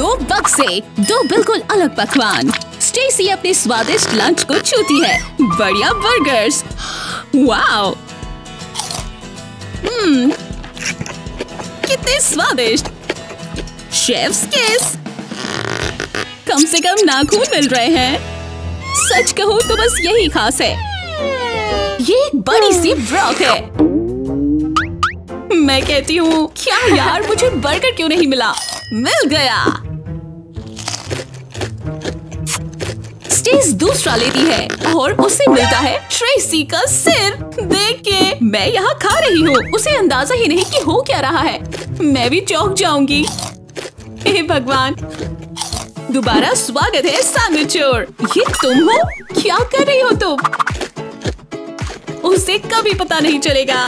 दो बग से दो बिल्कुल अलग पकवान। स्टेसी अपने स्वादिष्ट लंच को छूती है। बढ़िया बर्गर्स वाओ हम्म कितने स्वादिष्ट। शेफ्स किस कम से कम नाखून मिल रहे हैं। सच कहूँ तो बस यही खास है। ये एक बड़ी सी ब्रॉक है। मैं कहती हूँ, क्या यार, मुझे बर्गर क्यों नहीं मिला? मिल गया। स्टेस दूसरा लेती है और उसे मिलता है ट्रेसी का सिर। देख के मैं यहाँ खा रही हूँ। उसे अंदाज़ा ही नहीं कि हो क्या रहा है। मैं भी चौंक जाऊँगी। हे भगवान, दोबारा स्वागत है सैंडविचोर ये तुम हो? क्या कर रही हो तुम? उसे कभी पता नहीं चलेगा।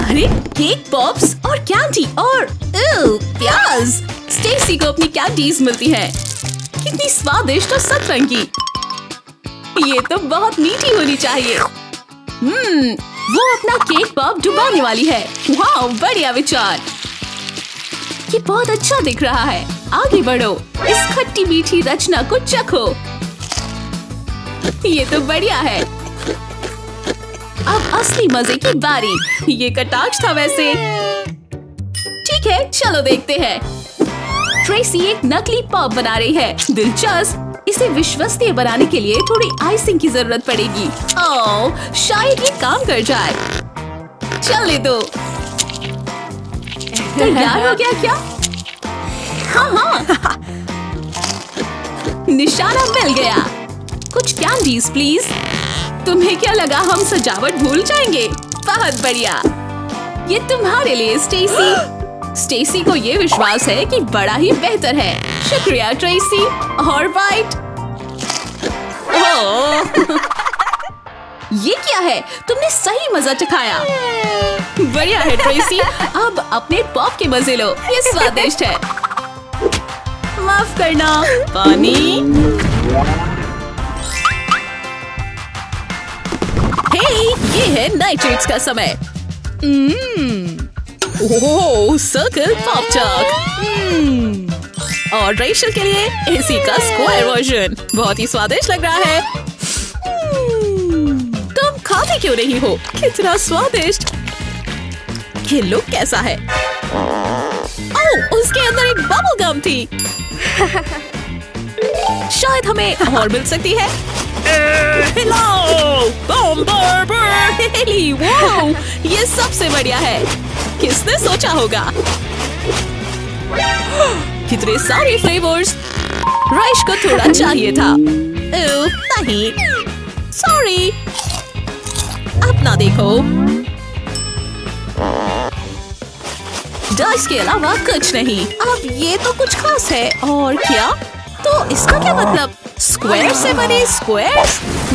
अरे, केक पॉप्स और कैंडी और प्याज। स्टेसी को अपनी कैंडीज मिलती है। कितनी स्वादिष्ट और सतरंगी ये तो बहुत मीठी होनी चाहिए। हम्म वो अपना केक पॉप डुबाने वाली है। वाह बढ़िया विचार। ये बहुत अच्छा दिख रहा है। आगे बढ़ो। इस खट्टी मीठी रचना को चखो। ये तो बढ़िया है। अब असली मज़े की बारी। ये कटाक्ष था वैसे। ठीक है, चलो देखते हैं। ट्रेसी एक नकली पॉप बना रही है। दिलचस्प। इसे विश्वसनीय बनाने के लिए थोड़ी आइसिंग की ज़रूरत पड़ेगी। ओह शायद ये काम कर जाए। चलने दो। तैयार हो गया क्या? हाँ हाँ। निशाना मिल गया। कुछ कैंडीज प्लीज़ तुम्हें क्या लगा हम सजावट भूल जाएँगे? बहुत बढ़िया। ये तुम्हारे लिए स्टेसी स्टेसी को ये विश्वास है कि बड़ा ही बेहतर है। शुक्रिया, ट्रेसी। और वाइट। ये क्या है? तुमने सही मज़ा चखाया। बढ़िया है, ट्रेसी। अब अपने पॉप के मज़े लो। ये स्वादिष्ट है। माफ़ करना। पानी। हे, ये है नाइट्रेट्स का समय। ओह सर्कल पॉप चॉक और रेशल के लिए एसी का स्क्वायर वर्जन बहुत ही स्वादिष्ट लग रहा है। तुम खाते क्यों नहीं हो? कितना स्वादिष्ट। ये लुक कैसा है? ओह उसके अंदर एक बबल गम थी। शायद हमें और मिल सकती है। हेलो ये सबसे बढ़िया है। किसने सोचा होगा? कितने सारे फ्लेवर्स राइश को थोड़ा चाहिए था। ओ, नहीं। सॉरी अपना देखो। डाइस के अलावा कुछ नहीं। अब ये तो कुछ खास है। और क्या? तो इसका क्या मतलब? स्क्वायर से बने स्क्वायर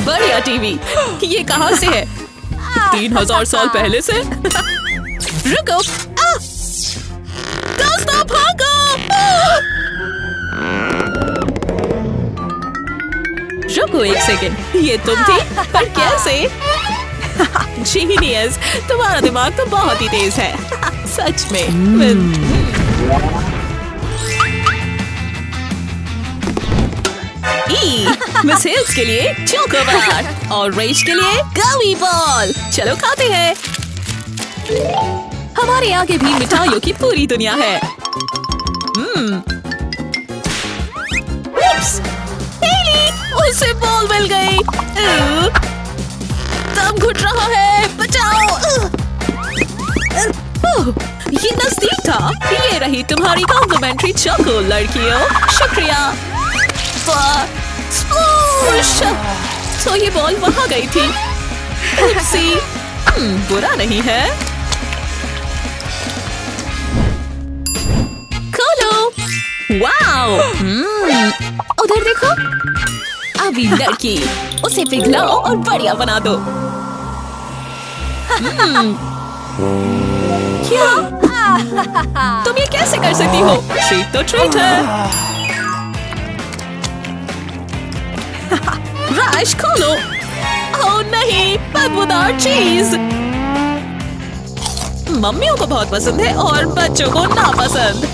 बढ़िया टीवी ये कहाँ से है? तीन हज़ार साल पहले से? रुको। आ! दोस्तों भागो रुको एक सेकेंड ये तुम थी पर कैसे? जीनियस तुम्हारा दिमाग तो बहुत ही तेज है। सच में। ई मिस हिल्स के लिए चोकोबार और रेश के लिए गवी बॉल। चलो खाते हैं। हमारे आगे भी मिठाइयों की पूरी दुनिया है। हम्म। उसे बॉल मिल गई। दम घुट रहा है। बचाओ। ये नज़दीक था। ये रही तुम्हारी कॉम्प्लीमेंट्री चोको लड़कियों। शुक्रिया। तो ये बॉल वहाँ गई थी। हम्म, बुरा नहीं है। वाओ हम्म, उधर देखो। अभी लड़की उसे पिघलाओ और बढ़िया बना दो। हम्म, क्या? तुम ये कैसे कर सकती हो? ट्रीट तो ट्रीट है राश खोलो। ओह नहीं। बदबूदार चीज़ मम्मियों को बहुत पसंद है और बच्चों को नापसंद।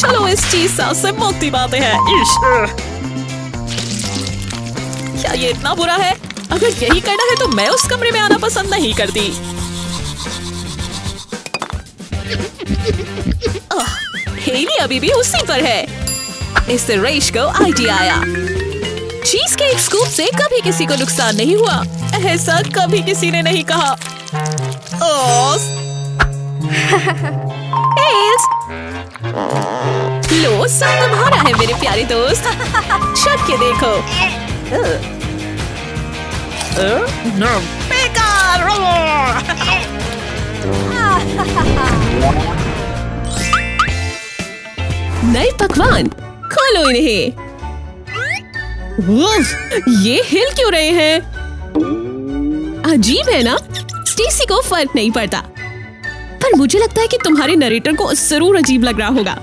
चलो इस चीज़ से मुक्ति पाते हैं। क्या ये इतना बुरा है? अगर यही करना है तो मैं उस कमरे में आना पसंद नहीं करती। हेली अभी भी उसी पर है। इससे रेश को आइडिया आया। चीज़ के एक स्कूप से कभी किसी को नुकसान नहीं हुआ। ऐसा कभी किसी ने नहीं कहा। लो सब तुम्हारा है मेरे प्यारे दोस्त। चख के देखो। बेकार नए पकवान खोलो इन्हें। ये हिल क्यों रहे हैं? अजीब है ना? स्टेसी को फ़र्क नहीं पड़ता। पर मुझे लगता है कि तुम्हारे नरेटर को ज़रूर अजीब लग रहा होगा।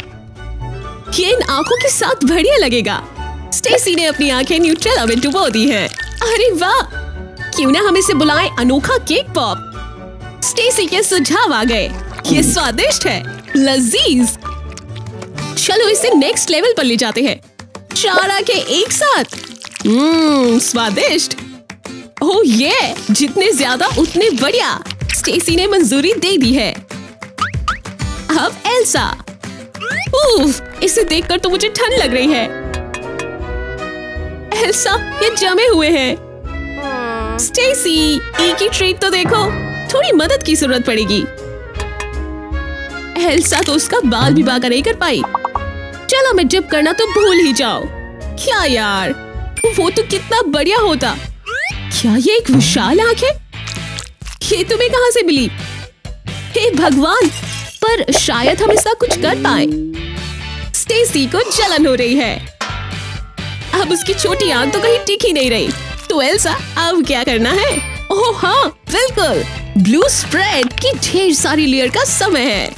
ये इन आँखों के साथ बढ़िया लगेगा। स्टेसी ने अपनी आँखें न्यूट्रेला में डुबो दी हैं। अरे वाह! क्यों ना हम इसे बुलाएँ अनोखा केक पॉप? स्टेसी के सुझाव आ गए। ये स्वादिष्ट है। लजीज! चलो इसे नेक्स्ट लेवल पर ले जाते हैं। चार आके एक साथ। हम्म स्वादिष्ट। ओह, ये! जितने ज़्यादा, उतने बढ़िया। स्टेसी ने मंजूरी दे दी है। अब एल्सा। उफ, इसे देखकर तो मुझे ठंड लग रही है। एल्सा ये जमे हुए हैं। स्टेसी ई की ट्रीट तो देखो थोड़ी मदद की ज़रूरत पड़ेगी। एल्सा तो उसका बाल भी बाका नहीं कर पाई। चलो मैं डिप करना तो भूल ही जाओ। क्या यार वो तो कितना बढ़िया होता। क्या ये एक विशाल आँख है? ये तुम्हें कहाँ से मिली? हे भगवान पर शायद हम इसका कुछ कर पाए। स्टेसी को जलन हो रही है। अब उसकी छोटी आँख तो कहीं टिक ही नहीं रही। तो एल्सा, अब क्या करना है? ओह हाँ बिल्कुल। ब्लू स्प्रेड की ढेर सारी लेयर का समय है।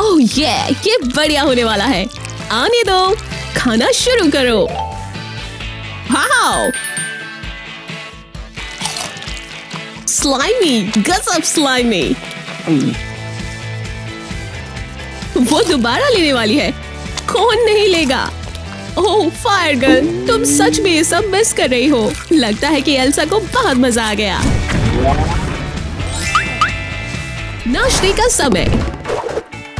ओह, ये ये बढ़िया होने वाला है। आने दो। खाना शुरू करो। Wow! Slimy! गजब स्लाइमी। वो दोबारा लेने वाली है। कौन नहीं लेगा? ओह, फायर गर्ल, तुम सच में ये सब मिस कर रही हो। लगता है कि एल्सा को बहुत मज़ा आ गया। नाश्ते का समय।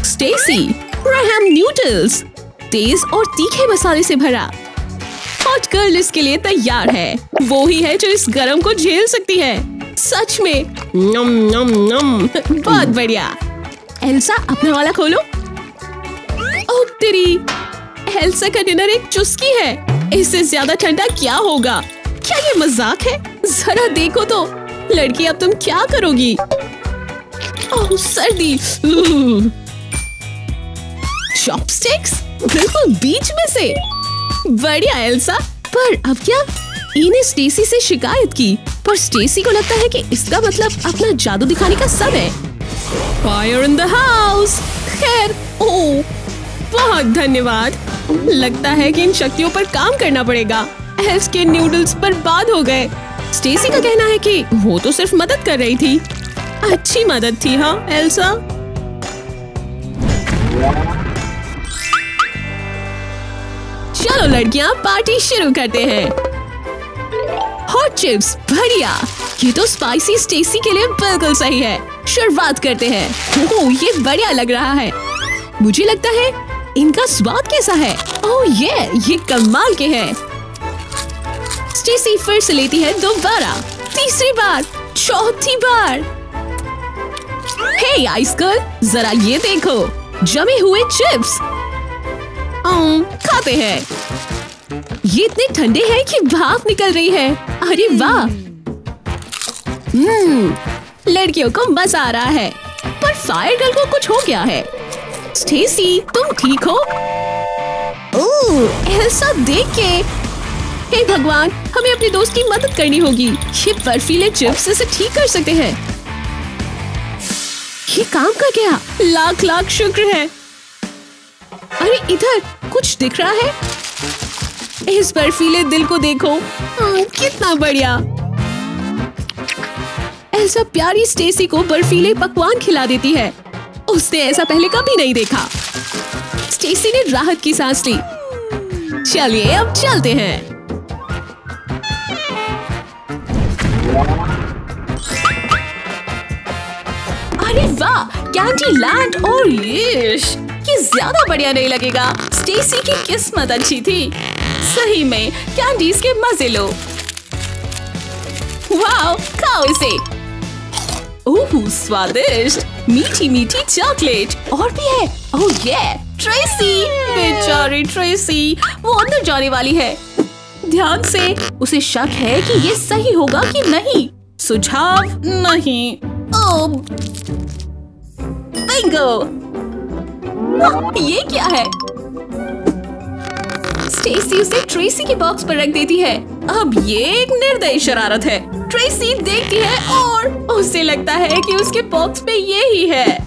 स्टेसी, ब्राहम न्यूडल्स तेज और तीखे मसाले से भरा। हॉट गर्ल इसके लिए तैयार है। वो ही है जो इस गरम को झेल सकती है। सच में। नम नम नम बहुत बढ़िया। एल्सा, अपना वाला खोलो। ओ तेरी एल्सा का डिनर एक चुस्की है। इससे ज़्यादा ठंडा क्या होगा? क्या ये मज़ाक है? जरा देखो तो। लड़की, अब तुम क्या करोगी? ओह, सर्दी। चॉपस्टिक्स? बिल्कुल बीच में से। बढ़िया, एल्सा। पर अब क्या? इन्हें स्टेसी से शिकायत की। पर स्टेसी को लगता है कि इसका मतलब अपना जादू दिखाने का समय फायर इन द हाउस खैर ओ बहुत धन्यवाद। लगता है कि इन शक्तियों पर काम करना पड़ेगा। एल्स के न्यूडल्स बर्बाद हो गए। स्टेसी का कहना है कि वो तो सिर्फ़ मदद कर रही थी। अच्छी मदद थी हाँ एल्सा चलो लड़कियाँ पार्टी शुरू करते हैं। हॉट चिप्स बढ़िया। ये तो स्पाइसी स्टेसी के लिए बिल्कुल सही है। शुरुआत करते हैं। ओह, ये बढ़िया लग रहा है। मुझे लगता है इनका स्वाद कैसा है? ओह ये ये कमाल के हैं। स्टेसी फिर से लेती है दोबारा। तीसरी बार, चौथी बार। हे आइस गर्ल जरा ये देखो। जमे हुए चिप्स। खाते हैं। ये इतने ठंडे हैं कि भाप निकल रही है। अरे वाह। हम्म लड़कियों को मज़ा आ रहा है। पर फायर गर्ल को कुछ हो गया है। स्टेसी तुम ठीक हो? ओह ऐसा देख के। हे भगवान हमें अपने दोस्त की मदद करनी होगी। ये बर्फीले चिप्स इसे ठीक कर सकते हैं। ये काम कर गया। लाख लाख शुक्र है। अरे इधर कुछ दिख रहा है। इस बर्फीले दिल को देखो। आ, हाँ, कितना बढ़िया। एल्सा प्यारी स्टेसी को बर्फीले पकवान खिला देती है। उसने ऐसा पहले कभी नहीं देखा। स्टेसी ने राहत की सांस ली। चलिए, अब चलते हैं। अरे वाह, कैंडी लैंड और यश ये ज़्यादा बढ़िया नहीं लगेगा। स्टेसी की किस्मत अच्छी थी। सही में, कैंडीज के मज़े लो। वाओ, खाओ इसे। ओह, स्वादिष्ट। मीठी मीठी चॉकलेट। और भी है। ओह ये ट्रेसी बेचारी ट्रेसी वो अंदर जाने वाली है। ध्यान से उसे शक है कि ये सही होगा कि नहीं। सुझाव नहीं। ओ बिंगो ये क्या है? स्टेसी उसे ट्रेसी के बॉक्स पर रख देती है। अब ये एक निर्दयी शरारत है। ट्रेसी देखती है और उसे लगता है कि उसके बॉक्स में ये ही है।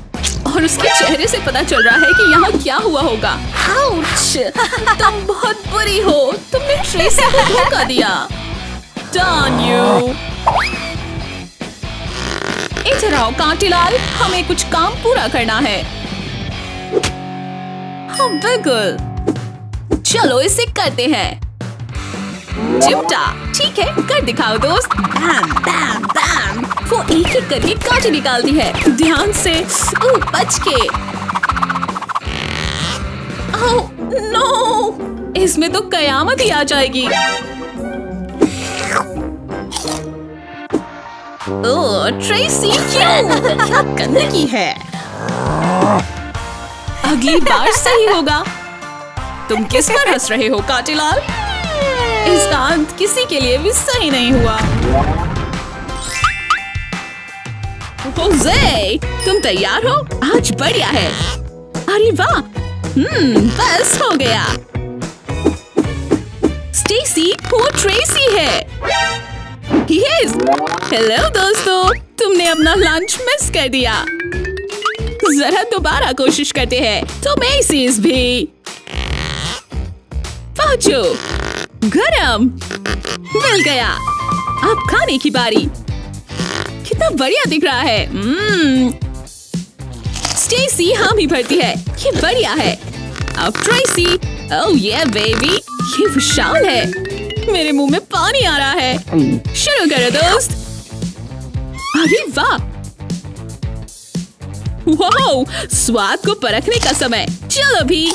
और उसके चेहरे से पता चल रहा है कि यहाँ क्या हुआ होगा। आउच! तुम बहुत बुरी हो। तुमने ट्रेसी को धोखा दिया। Darn you! इधर आओ, कांटीलाल। हमें कुछ काम पूरा करना है। हाँ बिल्कुल। चलो इसे करते हैं। चिमटा ठीक है कर दिखाओ दोस्त। बैम बैम बैम वो एक एक करके कांटे निकालती है। ध्यान से ओ, बच के। Oh no. इसमें तो कयामत ही आ जाएगी। ओह ट्रेसी क्यों क्या? गंदगी है। अगली बार सही होगा। तुम किस पर हंस रहे हो, काटीलाल? इसका अंत किसी के लिए भी सही नहीं हुआ। तुम तैयार हो? आज बढ़िया है। अरे वाह! हम्म बस हो गया। स्टेसी, वो ट्रेसी है। यस हेलो दोस्तों, तुमने अपना लंच मिस कर दिया। जरा दोबारा कोशिश करते हैं तो मेसीज भी। पहुंचो गरम। मिल गया। अब खाने की बारी। कितना बढ़िया दिख रहा है। mm. स्टेसी हम ही भरती है। ये बढ़िया है। अब ट्रेसी ओह ये बेबी ये विशाल है। मेरे मुँह में पानी आ रहा है। शुरू करो, दोस्त। अरे वाह। वाओ स्वाद को परखने का समय। चलो भी।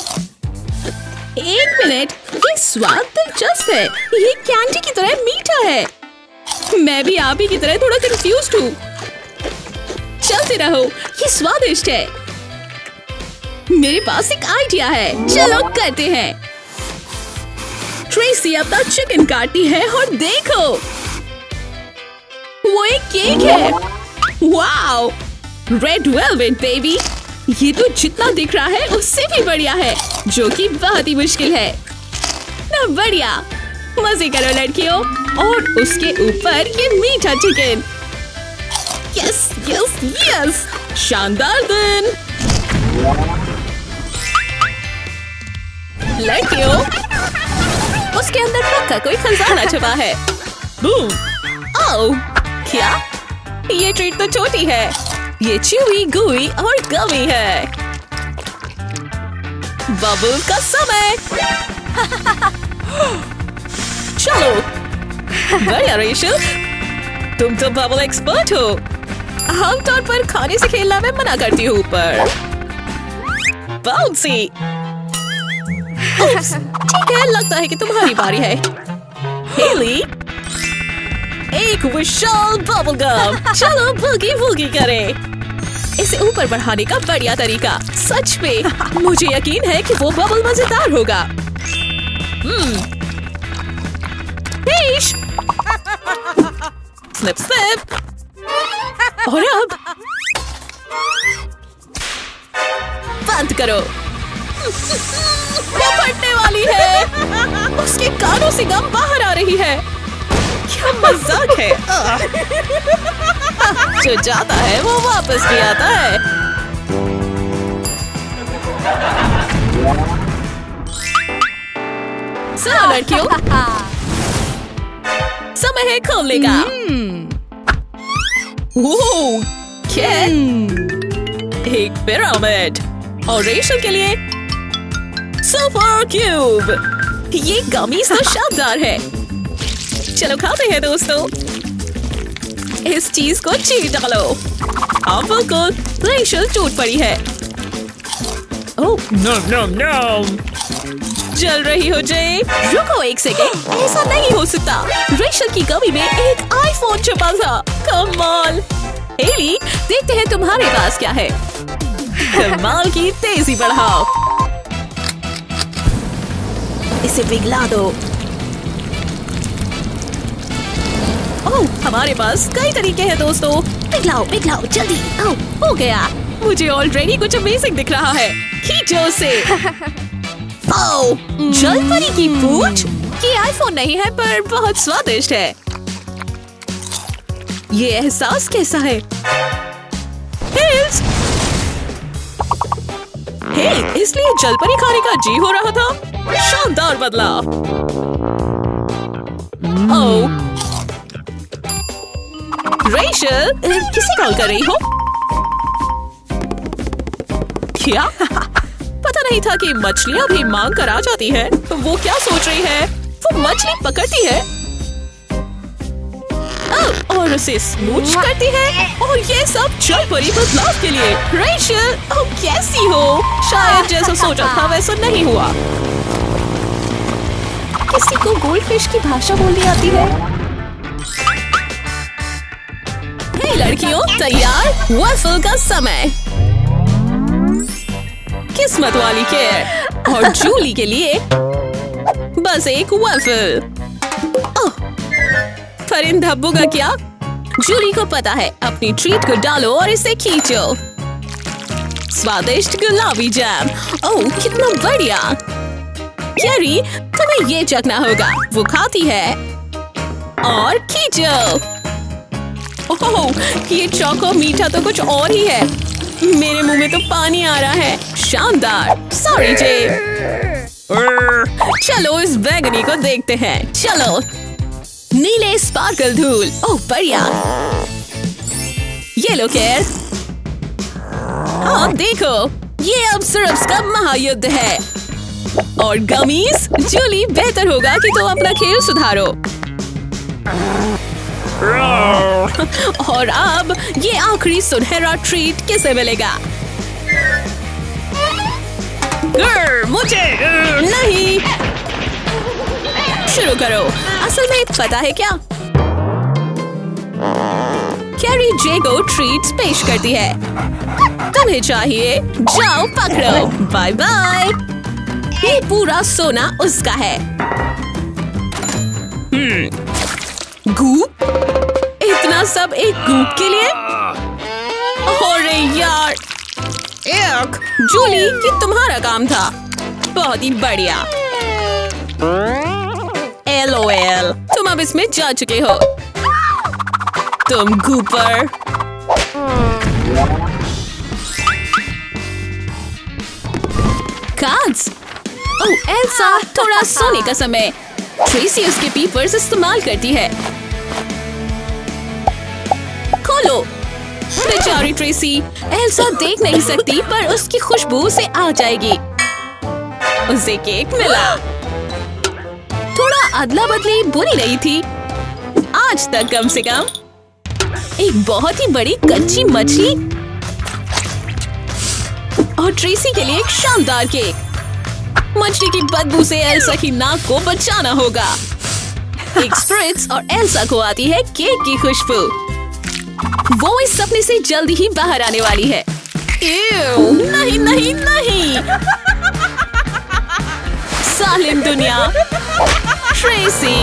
एक मिनट, ये स्वाद दिलचस्प है। ये कैंडी की तरह मीठा है। मैं भी आप ही की तरह थोड़ा कंफ्यूज हूँ। चलते रहो, ये स्वादिष्ट है। मेरे पास एक आइडिया है। चलो करते हैं। ट्रेसी अपना चिकन काटती है और देखो। वो एक केक है। वाओ रेड वेलवेट बेबी ये तो जितना दिख रहा है उससे भी बढ़िया है जो कि बहुत ही मुश्किल है। ना बढ़िया। मज़े करो लड़कियों। और उसके ऊपर ये मीठा चिकन यस यस यस शानदार दिन। लड़कियों उसके अंदर पक्का कोई खजाना छुपा है। बूम ओह क्या? ये ट्रीट तो छोटी है। ये च्यूई गुई और गमी है। बबल का समय। चलो। बढ़िया रेशल तुम तो बबल एक्सपर्ट हो। आमतौर पर खाने से खेलना मैं मना करती हूँ पर बाउंसी ठीक है, लगता है कि तुम्हारी बारी है। हेली एक विशाल बबल गम चलो भूगी बुगी करें। इसे ऊपर बढ़ाने का बढ़िया तरीका। सच में, मुझे यकीन है कि वो बबल मज़ेदार होगा। हम्म। स्निप स्निप और अब बंद करो। वो फटने वाली है। उसके कानों से गम बाहर आ रही है। क्या मज़ाक है। जो जाता है वो वापस नहीं आता है। सुनो लड़कियों। समय है खोलने का। ओह क्या? एक पिरामिड। और रेशल के लिए। Super cube. ये गमीज तो शानदार है। चलो खाते हैं दोस्तों। इस चीज़ को चीज़ डालो। हाँ बिल्कुल रेशल टूट पड़ी है। ओह। Nom nom nom! चल रही हो जय। रुको एक सेकेंड ऐसा नहीं हो सकता। रेशल की कमी में एक आईफोन छुपा था। कमाल एली देखते हैं तुम्हारे पास क्या है। कमाल की तेज़ी बढ़ाओ। इसे पिघला दो। ओह हमारे पास कई तरीके हैं दोस्तों। पिघलाओ पिघलाओ जल्दी। आओ हो गया। मुझे ऑलरेडी कुछ अमेजिंग दिख रहा है। खींचो से। ओह जलपरी की पूछ? ये आईफोन नहीं है पर बहुत स्वादिष्ट है। ये एहसास कैसा है? हे इसलिए जलपरी खाने का जी हो रहा था। शानदार बदलाव। ओह रेशल किसे कॉल कर रही हो? क्या? पता नहीं था कि मछलियाँ भी मांग कर आ जाती है। वो क्या सोच रही है? वो मछली पकड़ती है। और उसे स्मूच करती है। और ये सब चल पड़ी बदलाव के लिए। रेशल कैसी हो? शायद जैसा सोचा था वैसा नहीं हुआ। किसी को गोल्डफिश की भाषा बोलनी आती हे? लड़कियों तैयार वफल का समय। किस्मत वाली केयर और जूली के लिए बस एक वफल पर इन धब्बों का क्या? जूली को पता है, अपनी ट्रीट को डालो और इसे खींचो। स्वादिष्ट गुलाबी जैम ओह, कितना बढ़िया। कैरी तुम्हें ये चखना होगा, वो खाती है। और खींचो। ओह, ये चौको मीठा तो कुछ और ही है। मेरे मुँह में तो पानी आ रहा है। शानदार। सॉरी जे चलो, इस बैगनी को देखते हैं। चलो। नीले स्पार्कल धूल। ओह, बढ़िया। ये लो, केयर। हाँ देखो। ये अब सिर्फ़ का महायुद्ध है। और गमीज, जूली, बेहतर होगा कि तुम तो अपना खेल सुधारो। और अब ये आखिरी सुनहरा ट्रीट किसे मिलेगा? मुझे। नहीं। शुरू करो। असल में पता है क्या? कैरी जे को ट्रीट्स पेश करती है। तुम्हें चाहिए जाओ पकड़ो। बाय बाय ये पूरा सोना उसका है। हम्म गूप? सब एक गूप के लिए? अरे यार। एक, जूली, ये तुम्हारा काम था। बहुत ही बढ़िया। एल तुम अब इसमें जा चुके हो। तुम गूपर। कार्ड्स ओह एल्सा थोड़ा सोने का समय। ट्रेसी उसके पीपर्स इस्तेमाल करती है। खोलो बेचारी ट्रेसी, एल्सा देख नहीं सकती, पर उसकी खुशबू उसे आ जाएगी। उसे केक मिला। थोड़ा अदला बदली बुरी नहीं थी। आज तक कम से कम एक बहुत ही बड़ी कच्ची मछली और ट्रेसी के लिए एक शानदार केक। मछली की बदबू से एल्सा की नाक को बचाना होगा। एक स्प्रिट्स और एल्सा को आती है केक की खुशबू। वो इस सपने से जल्दी ही बाहर आने वाली है। नहीं नहीं नहीं। सालिम दुनिया। ट्रेसी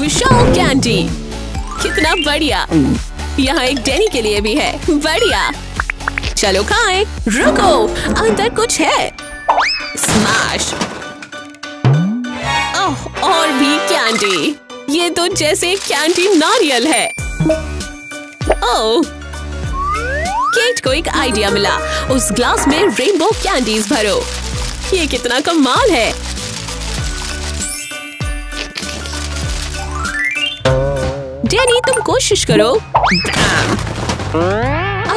विशाल कैंडी। कितना बढ़िया। यहाँ एक डेनी के लिए भी है। बढ़िया। चलो खाएँ। रुको। अंदर कुछ है। स्मैश और भी कैंडी ये तो जैसे कैंडी नारियल है. Oh. ओह केट को एक आइडिया मिला. उस ग्लास में रेनबो कैंडीज भरो. ये कितना कमाल है. डैनी तुम कोशिश करो.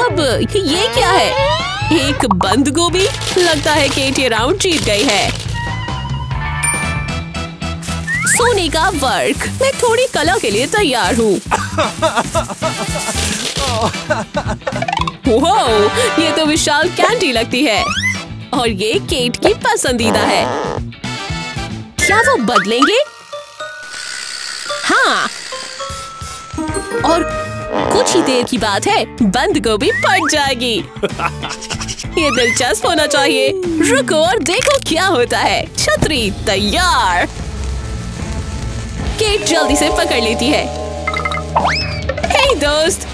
अब ये क्या है? एक बंद गोभी? लगता है केट ये राउंड जीत गई है. सोने का वर्क। मैं थोड़ी कला के लिए तैयार हूँ। ये तो विशाल कैंडी लगती है। और ये केट की पसंदीदा है। क्या वो बदलेंगे? हाँ। और कुछ ही देर की बात है, बंद गोभी पट जाएगी। ये दिलचस्प होना चाहिए। रुको और देखो क्या होता है। छतरी तैयार। केट जल्दी से पकड़ लेती है। हे दोस्त।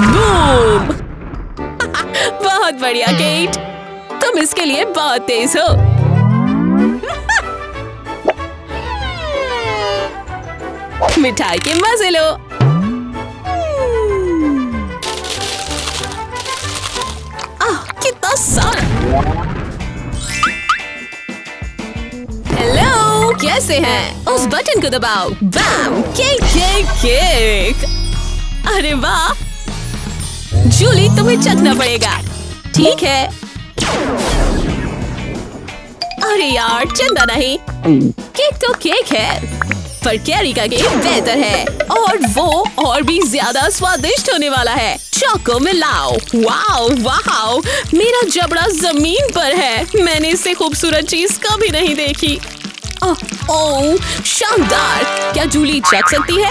बूम बहुत बढ़िया केट तुम इसके लिए बहुत तेज हो। मिठाई के मज़े लो। कितना सारा हेलो कैसे हैं? उस बटन को दबाओ। बैम। Cake cake cake. अरे वाह। जूली, तुम्हें चखना पड़ेगा। ठीक है। अरे यार, चंदा नहीं। केक तो केक है, पर कैरी का केक बेहतर है। और वो और भी ज़्यादा स्वादिष्ट होने वाला है। चौको मिलाओ। Wow wow. मेरा जबड़ा ज़मीन पर है। मैंने इससे खूबसूरत चीज़ कभी नहीं देखी। शानदार। क्या जूली चख सकती है?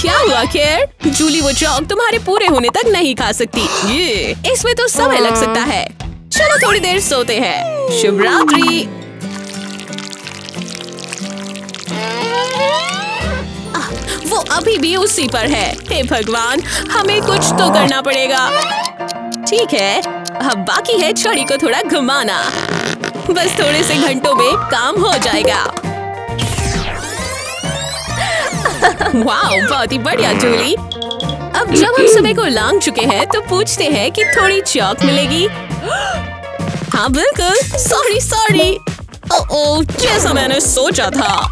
क्या हुआ, खेर? जूली, वो चौक तुम्हारे पूरे होने तक नहीं खा सकती। ये, इसमें तो समय लग सकता है। चलो थोड़ी देर सोते हैं। शुभ रात्रि वो अभी भी उसी पर है। हे भगवान, हमें कुछ तो करना पड़ेगा। ठीक है, अब बाकी है छड़ी को थोड़ा घुमाना। बस थोड़े से घंटों में काम हो जाएगा। वाह बहुत ही बढ़िया जूली। अब जब हम सुबह को लांग चुके हैं तो पूछते हैं कि थोड़ी चौक मिलेगी। हाँ बिल्कुल। सॉरी सॉरी ओ जैसा मैंने सोचा था।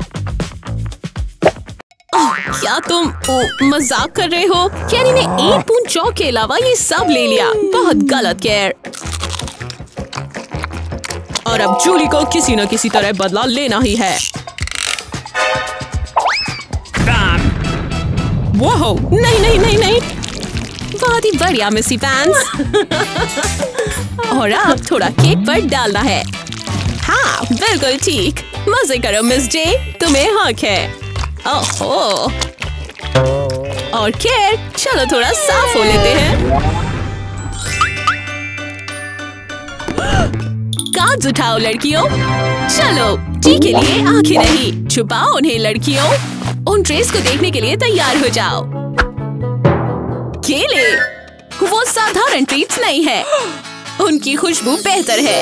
क्या तुम ओ, मज़ाक कर रहे हो? कैरी ने एक पून चौक के अलावा ये सब ले लिया। बहुत गलत केयर और अब जूली को किसी न किसी तरह बदला लेना ही है। वो नहीं नहीं नहीं नहीं बहुत ही बढ़िया मिसी पैंस और अब थोड़ा केक पर डालना है। हाँ बिल्कुल ठीक। मज़े करो मिस जे तुम्हें हक है। ओहो। और केयर चलो थोड़ा साफ़ हो लेते हैं। कांच उठाओ लड़कियों। चलो जी के लिए आँखें नहीं छुपाओ उन्हें लड़कियों। उन ड्रेस को देखने के लिए तैयार हो जाओ। केले, वो साधारण ट्रीट्स नहीं है। उनकी खुशबू बेहतर है।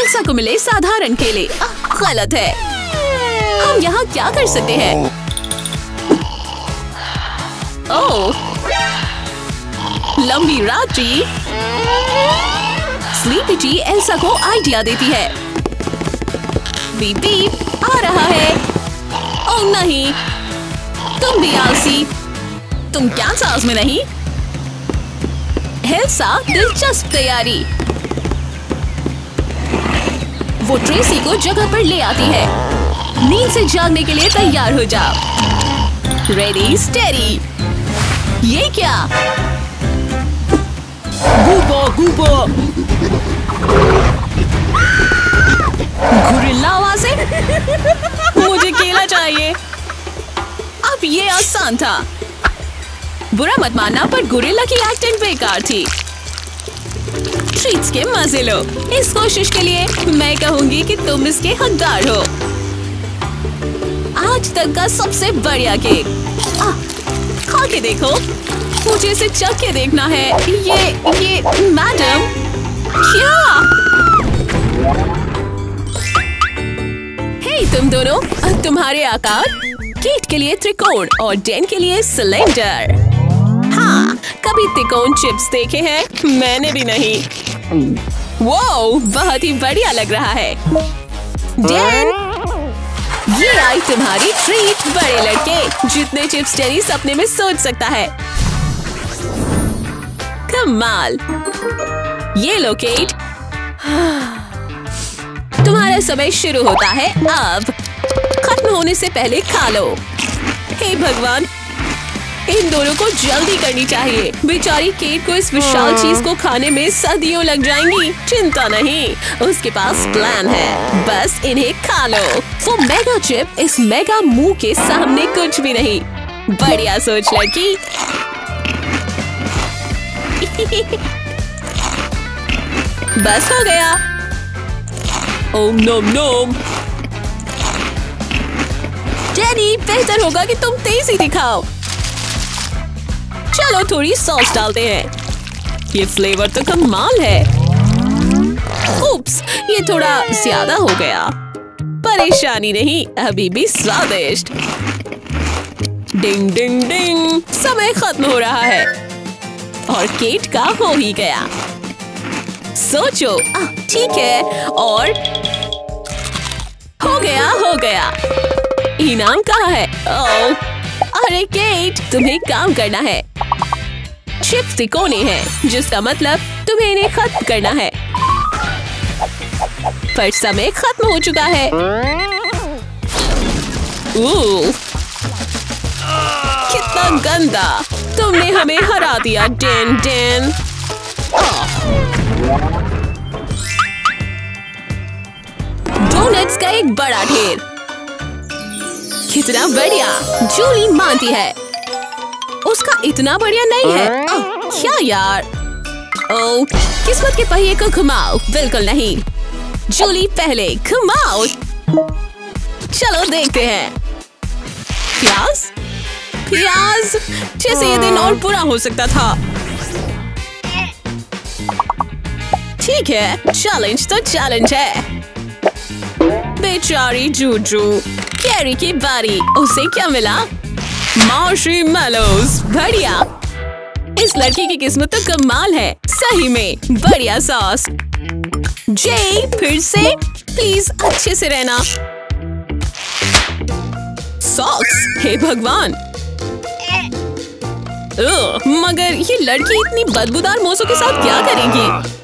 एल्सा को मिले साधारण केले। गलत है। हम यहाँ क्या कर सकते हैं? ओह। लंबी रात्रि। स्लीपी टी एल्सा को आइडिया देती है। बीप बीप आ रहा है। ओ नहीं। तुम भी आलसी। तुम क्या सास में नहीं? एल्सा दिलचस्प तैयारी। वो ट्रेसी को जगह पर ले आती है। नींद से जागने के लिए तैयार हो जाओ रेडी स्टेरी ये क्या? गुबा गुबा गुरिल्ला आवाज़ें? मुझे केला चाहिए। अब ये आसान था। बुरा मत मानना, पर गुरिल्ला की एक्टिंग बेकार थी। ट्रीट्स के मज़े लो। इस कोशिश के लिए मैं कहूँगी कि तुम इसके हकदार हो। आज तक का सबसे बढ़िया केक। खा के देखो। मुझे इसे चख के देखना है। ये ये, मैडम, क्या? हे तुम दोनों तुम्हारे आकार, कीट के लिए त्रिकोण और डेन के लिए सिलेंडर। हाँ कभी त्रिकोण चिप्स देखे हैं? मैंने भी नहीं। वो बहुत ही बढ़िया लग रहा है। डेन, ये आई तुम्हारी ट्रीट बड़े लड़के। जितने चिप्स टेरी सपने में सोच सकता है। कमाल। ये लो, केट। तुम्हारा समय शुरू होता है अब। खत्म होने से पहले खा लो। हे भगवान इन दोनों को जल्दी करनी चाहिए। बेचारी केट को इस विशाल चीज़ को खाने में सदियों लग जाएँगी। चिंता नहीं उसके पास प्लान है। बस इन्हें खा लो। वो मेगा चिप इस मेगा मुँह के सामने कुछ भी नहीं। बढ़िया सोच लड़की। बस हो गया। ओम नोम नोम जेनी बेहतर होगा कि तुम तेज़ी दिखाओ। चलो थोड़ी सॉस डालते हैं। ये फ्लेवर तो कमाल है। उप्स ये थोड़ा ज़्यादा हो गया। परेशानी नहीं, अभी भी स्वादिष्ट। डिंग डिंग डिंग समय खत्म हो रहा है। और केट का हो ही गया। सोचो ठीक है। और हो गया हो गया। इनाम कहाँ है? ओ, अरे केट तुम्हें काम करना है। चिप्स तिकोने हैं जिसका मतलब तुम्हें इन्हें खत्म करना है। पर समय खत्म हो चुका है। कितना गंदा। तुमने हमें हरा दिया डेन डेन। डोनट्स का एक बड़ा ढेर। कितना बढ़िया। जूली मानती है। उसका इतना बढ़िया नहीं है। ओह, क्या यार? ओ किस्मत के पहिए को घुमाओ। बिल्कुल नहीं। जूली पहले घुमाओ। चलो देखते हैं। प्याज? प्याज? जैसे ये दिन और बुरा हो सकता था। ठीक है चैलेंज तो चैलेंज है। बेचारी जूजू। कैरी की बारी उसे क्या मिला? मार्शी मेलोस बढ़िया। इस लड़की की किस्मत तो कमाल है सही में बढ़िया सॉस जे फिर से प्लीज़ अच्छे से रहना। सॉक्स हे भगवान। ओह, मगर ये लड़की इतनी बदबूदार मोसों के साथ क्या करेगी? ओह,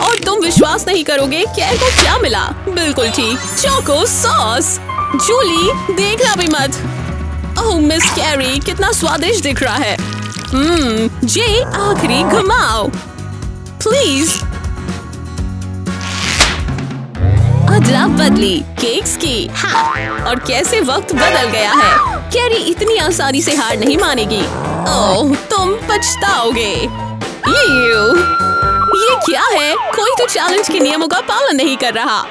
और तुम विश्वास नहीं करोगे कैर को क्या मिला? बिल्कुल ठीक। Choco sauce. जूली, देखना भी मत। ओह, मिस कैरी, कितना स्वादिष्ट दिख रहा है। हम्म जे आखिरी घुमाओ। प्लीज़ अदला बदली केक्स की। हाँ। और कैसे वक्त बदल गया है। कैरी इतनी आसानी से हार नहीं मानेगी। ओह, तुम पछताओगे। यू क्या है? कोई तो चैलेंज के नियमों का पालन नहीं कर रहा।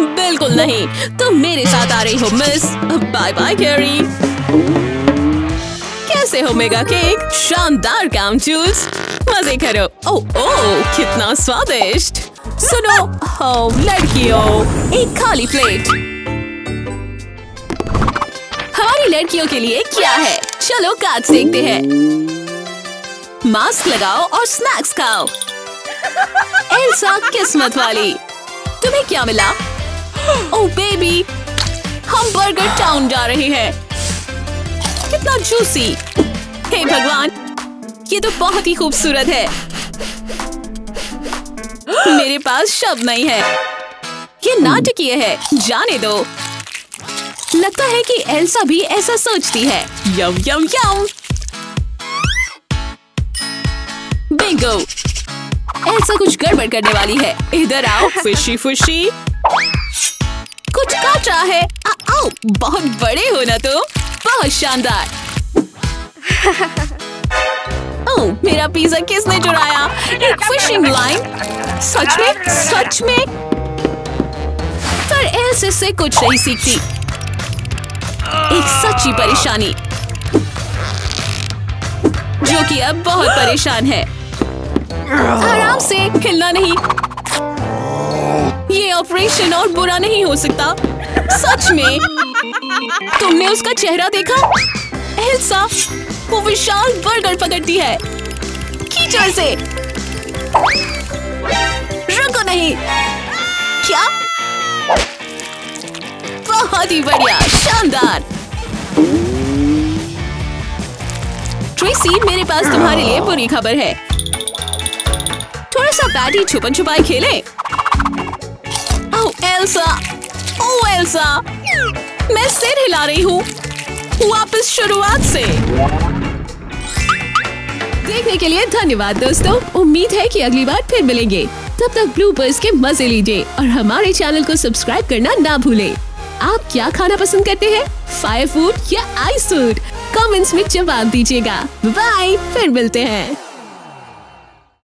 बिल्कुल नहीं। तुम मेरे साथ आ रही हो मिस बाय बाय कैरी कैसे हो मेगा केक शानदार काम जूल्स मज़े करो। ओ ओ कितना स्वादिष्ट। सुनो हो लड़कियों। एक खाली प्लेट हमारी लड़कियों के लिए क्या है? चलो काट देखते हैं। मास्क लगाओ और स्नैक्स खाओ। एल्सा किस्मत वाली। तुम्हें क्या मिला? ओ बेबी हम बर्गर टाउन जा रहे हैं। कितना जूसी हे भगवान, ये तो बहुत ही खूबसूरत है। मेरे पास शब्द नहीं है। ये नाटकीय है, जाने दो। लगता है कि एल्सा भी ऐसा सोचती है। यम यम यम। बिंगो ऐसा कुछ गड़बड़ करने वाली है। इधर आओ खुशी खुशी कुछ काट है। आ, आओ बहुत बड़े हो ना तो। बहुत शानदार। ओह मेरा पिज्जा किसने चुराया? एक फिशिंग लाइन सच में सच में। पर ऐसे से कुछ नहीं सीखती। एक सच्ची परेशानी। जो कि अब बहुत परेशान है। आराम से हिलना नहीं। ये ऑपरेशन और बुरा नहीं हो सकता। सच में। तुमने उसका चेहरा देखा? एल्सा वो विशाल बर्गर पकड़ती है। कीचड़ से। रुको नहीं। क्या? बहुत ही बढ़िया। शानदार। ट्रेसी, मेरे पास तुम्हारे लिए बुरी खबर है। थोड़ा सा बैटी छुपन छुपाई खेले मैं सिर हिला रही हूँ। वापस शुरुआत से। देखने के लिए धन्यवाद, दोस्तों। उम्मीद है कि अगली बार फिर मिलेंगे। तब तक ब्लूपर्स के मज़े लीजिए और हमारे चैनल को सब्सक्राइब करना ना भूलें। आप क्या खाना पसंद करते हैं? फायर फ़ूड या आइस फ़ूड? कमेंट्स में जवाब दीजिएगा। बाय, फिर मिलते हैं।